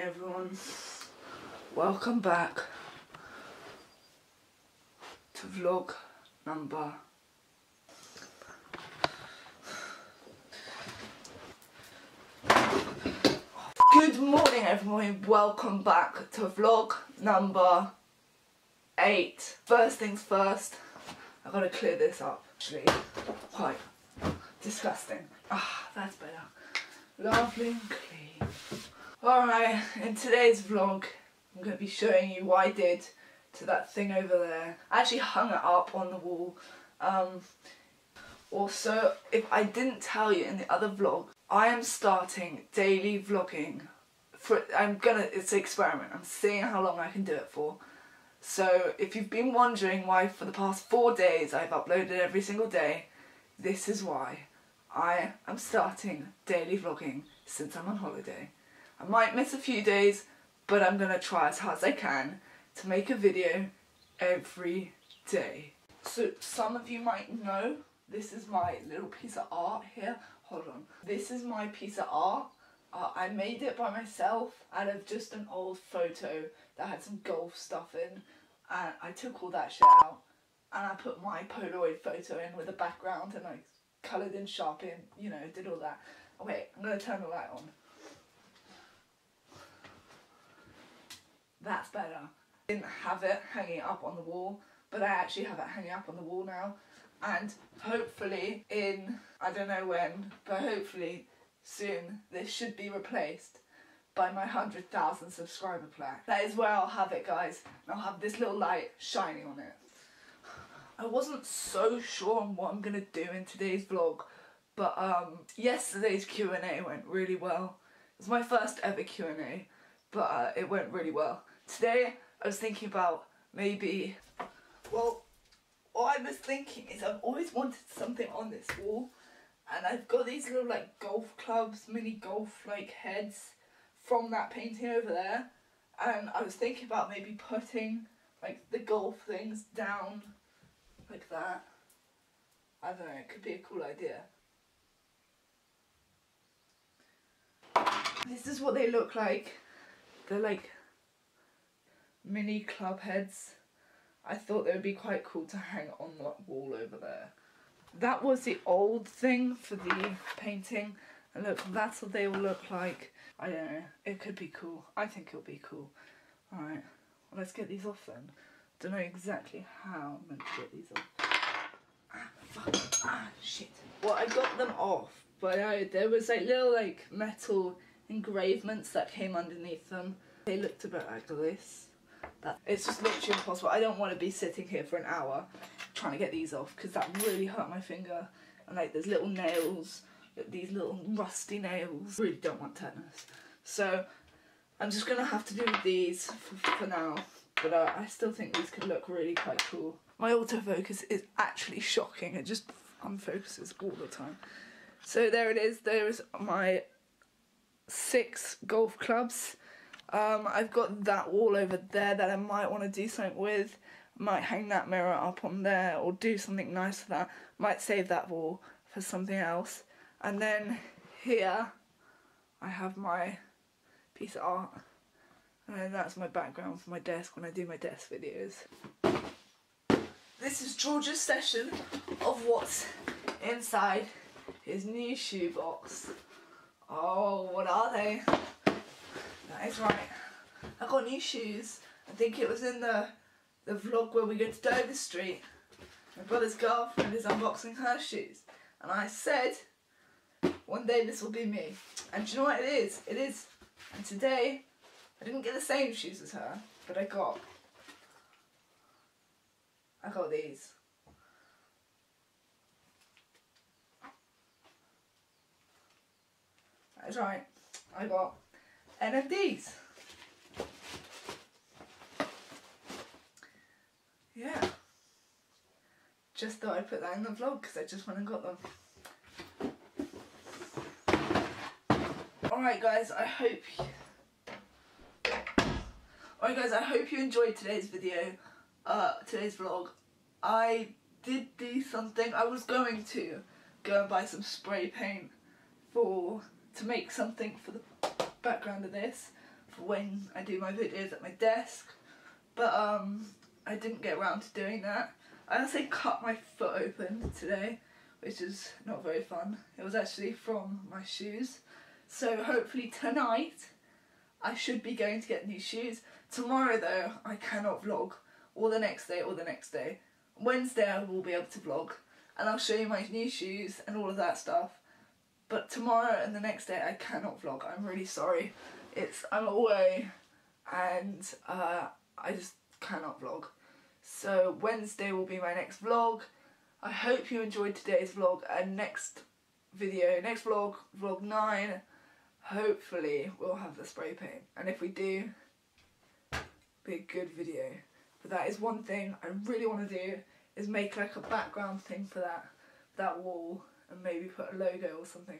everyone. Welcome back to vlog number Good morning everyone, welcome back to vlog number 8. First things first, I've gotta clear this up. Actually, quite disgusting. Ah, that's better. Lovely and clean. Alright, in today's vlog, I'm going to be showing you what I did to that thing over there. I actually hung it up on the wall. Um, also, if I didn't tell you in the other vlog, I am starting daily vlogging. For I'm gonna, it's an experiment. I'm seeing how long I can do it for. So if you've been wondering why for the past four days I've uploaded every single day, this is why. I am starting daily vlogging since I'm on holiday. I might miss a few days, but I'm to try as hard as I can to make a video every day. So some of you might know, this is my little piece of art here. Hold on. This is my piece of art. Uh, I made it by myself out of just an old photo that had some golf stuff in. And I took all that shit out and I put my Polaroid photo in with a background and I coloured in Sharpie and, you know, did all that. Oh, wait, I'm going to turn the light on. That's better. I didn't have it hanging up on the wall, but I actually have it hanging up on the wall now. And hopefully in, I don't know when, but hopefully soon this should be replaced by my 100,000 subscriber plaque. That is where I'll have it guys. And I'll have this little light shining on it. I wasn't so sure on what I'm going to do in today's vlog, but um, yesterday's Q&A went really well. It was my first ever Q&A, but uh, it went really well. Today I was thinking about maybe, well, what I was thinking is I've always wanted something on this wall, and I've got these little like golf clubs, mini golf like heads from that painting over there, and I was thinking about maybe putting like the golf things down like that. I don't know, it could be a cool idea. This is what they look like. They're like mini club heads. I thought they would be quite cool to hang on that wall over there. That was the old thing for the painting. And look, that's what they will look like. I don't know, it could be cool. I think it'll be cool. Alright, well, let's get these off then. Don't know exactly how I'm meant to get these off. Ah, fuck. Ah, shit. Well, I got them off, but I, there was like little like metal engravements that came underneath them. They looked a bit like this. That it's just literally impossible. I don't want to be sitting here for an hour trying to get these off because that really hurt my finger. And like there's little nails, these little rusty nails. Really don't want tetanus. So I'm just gonna have to do these for, for now. But uh, I still think these could look really quite cool. My autofocus is actually shocking. It just unfocuses all the time. So there it is. There is my six golf clubs. Um, I've got that wall over there that I might want to do something with. Might hang that mirror up on there or do something nice with that. Might save that wall for something else. And then here I have my piece of art. And that's my background for my desk when I do my desk videos. This is George's session of what's inside his new shoebox. Oh, what are they? That is right. I got new shoes. I think it was in the the vlog where we go to Dover Street. My brother's girlfriend is unboxing her shoes. And I said, one day this will be me. And do you know what it is? It is. And today, I didn't get the same shoes as her, but I got, I got these. That's right, I got NMDs. Yeah. Just thought I'd put that in the vlog because I just went and got them. Alright guys, I hope Alright guys, I hope you enjoyed today's video, uh, today's vlog. I did do something, I was going to go and buy some spray paint for, to make something for the background of this, for when I do my videos at my desk. But um, I didn't get around to doing that. I also cut my foot open today, which is not very fun. It was actually from my shoes. So hopefully tonight I should be going to get new shoes. Tomorrow though, I cannot vlog. Or the next day, or the next day. Wednesday I will be able to vlog. And I'll show you my new shoes and all of that stuff. But tomorrow and the next day I cannot vlog. I'm really sorry. It's I'm away and uh, I just cannot vlog. So Wednesday will be my next vlog. I hope you enjoyed today's vlog and next video, next vlog, vlog 9, hopefully we'll have the spray paint. And if we do, be a good video. But that is one thing I really want to do is make like a background thing for that that wall and maybe put a logo or something.